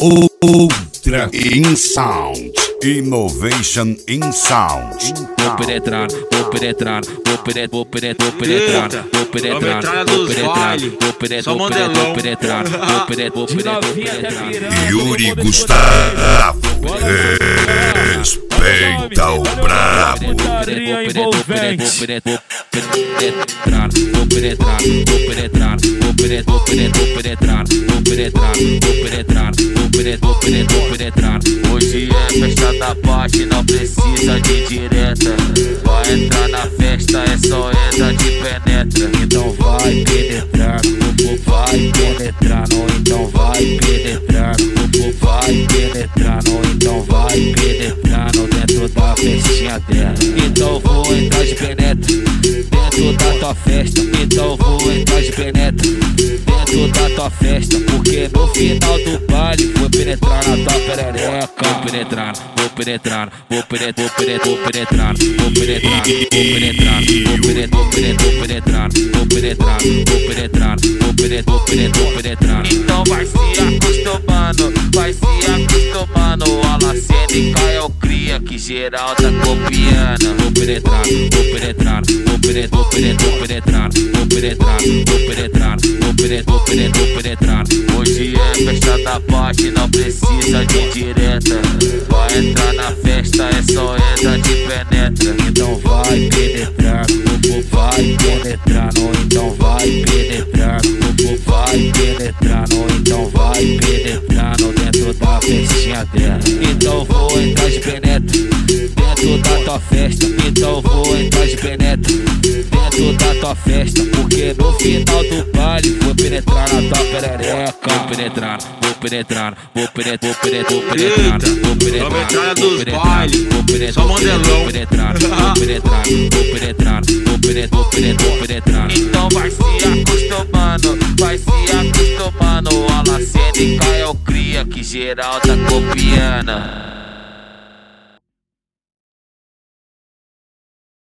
Ultra in Sound. Innovation in Sound. Vou penetrar, vou penetrar, vou penetrar, vou penetrar, vou penetrar, vou penetrar, vou penetrar, vou penetrar, vou penetrar, vou penetrar, vou penetrar, vou penetrar. Yuri Gustavo. Respeita o brabo. Vou penetrar, vou penetrar, vou penetrar, vou penetrar, vou penetrar, vou penetrar, vou penetrar, vou penetrar, vou penetrar, vou penetrar. Hoje é festa da paz, não precisa de direta. Vai entrar na festa, é só entra de penetra. Então vai penetrar, vai penetrar, não então vai penetrar, vai penetrar, não então vai penetrar, no dentro da festinha dela. Então vou entrar de penetra dentro da tua festa. Então vou entrar de penetra dentro da tua festa, porque no final do baile vou penetrar na tua perereca. Vou penetrar, vou penetrar, vou penetrar, vou penetrar, vou penetrar, vou penetrar, vou penetrar, vou penetrar, vou penetrar, vou penetrar, vou penetrar, vou penetrar, vou penetrar. Então vai se acostumando, vai se acostumando. A Lacênica é o cria que geral tá copiando. Vou penetrar, vou penetrar, vou penetrar, vou penetrar, vou penetrar, vou penetrar, penetrar, vou penetrar. Hoje é festa da paz, não precisa de direta. Vai entrar na festa, é só entra de penetra. Então vai penetrar, vou vai penetrar, não então vai penetrar, vou vai penetrar, não então vai penetrar no dentro da festinha dela. Então vou entrar de penetra dentro da tua festa. Então vou entrar de penetra dentro da tua festa, porque no final do baile vou penetrar na tua perereca. Vou penetrar, vou penetrar, vou penetrar, vou penetrar, vou penetrar, vou penetrar, vou penetrar, vou penetrar, Só modelão. vou penetrar, vou penetrar, vou penetrar, vou penetrar, vou penetrar, vou penetrar. Então vai se acostumando, vai se acostumando. A Lacênica é o cria que geral tá copiando.